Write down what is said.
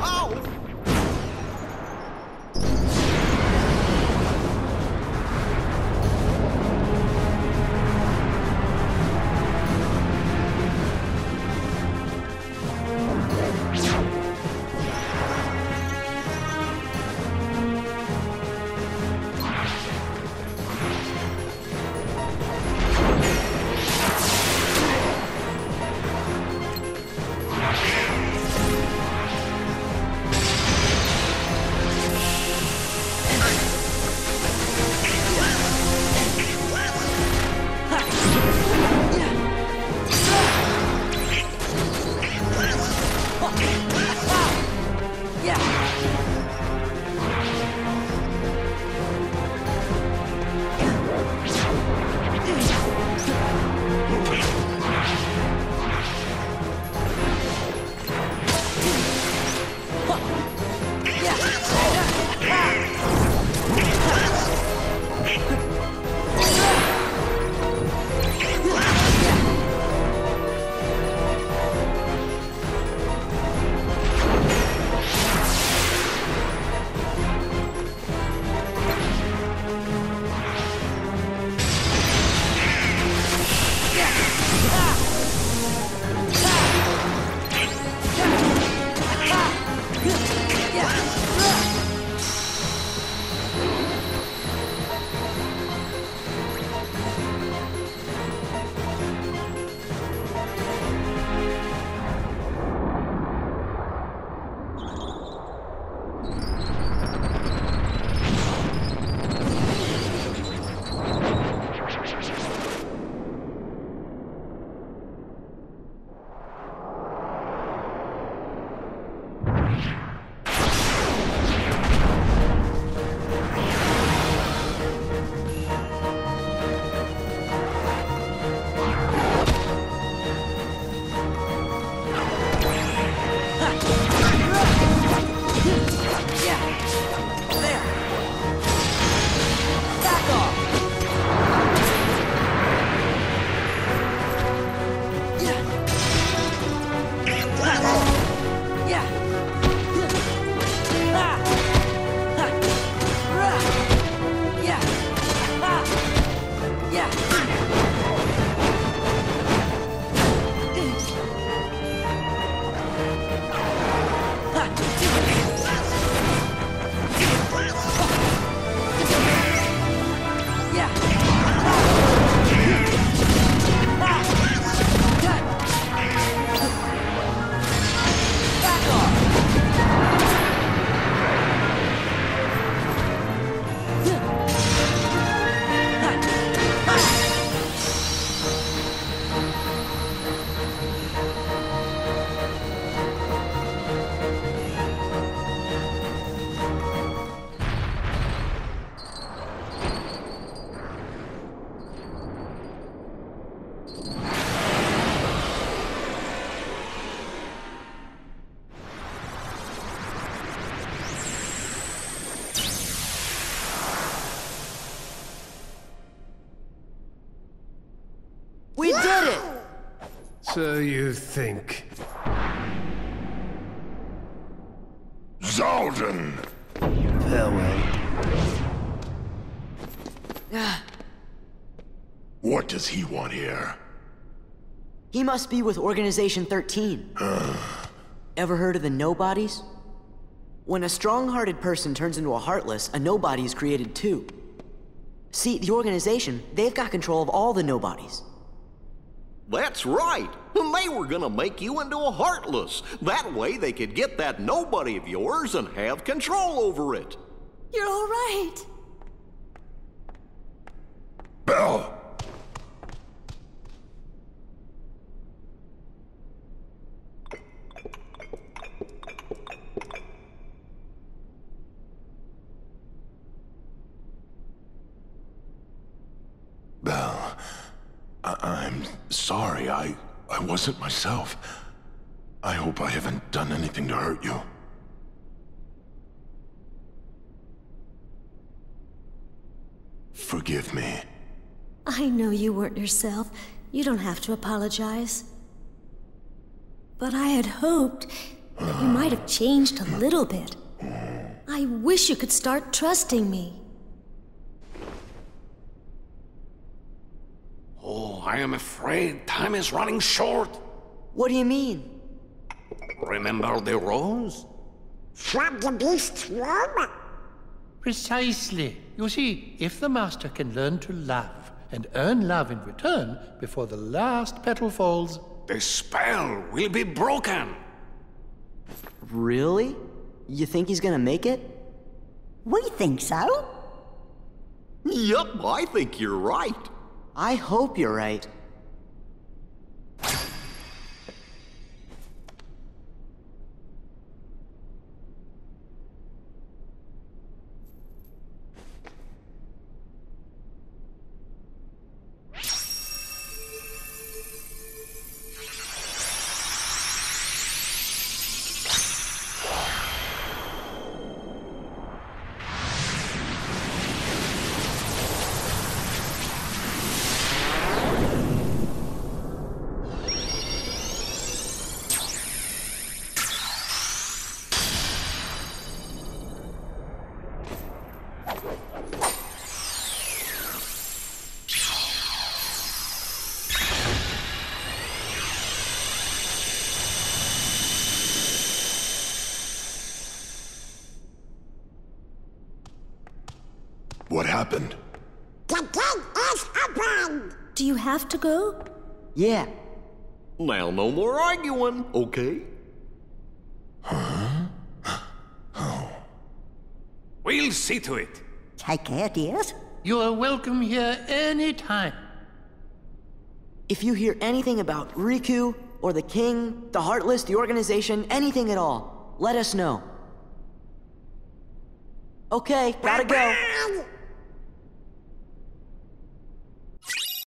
Oh! So you think. Xaldin! Farewell. Ah. What does he want here? He must be with Organization 13. Ever heard of the Nobodies? When a strong-hearted person turns into a Heartless, a Nobody is created too. See, the organization, they've got control of all the Nobodies. That's right. And They were gonna make you into a Heartless. That way they could get that nobody of yours and have control over it. You're all right. Belle! Sorry. I I wasn't myself. I hope I haven't done anything to hurt you. Forgive me. I know you weren't yourself. You don't have to apologize. But I had hoped that you might have changed a little bit. I wish you could start trusting me. Oh, I am afraid time is running short. What do you mean? Remember the rose? From the beast's womb? Precisely. You see, if the master can learn to love and earn love in return before the last petal falls, The spell will be broken. Really? You think he's gonna make it? We think so. Yup, I think you're right. I hope you're right. What happened? The gate is open. Do you have to go? Yeah. Now, no more arguing, okay? We'll see to it. Take care, dears. you are welcome here any time. If you hear anything about Riku, or the King, the Heartless, the organization, anything at all, let us know. Okay, gotta go. Bye.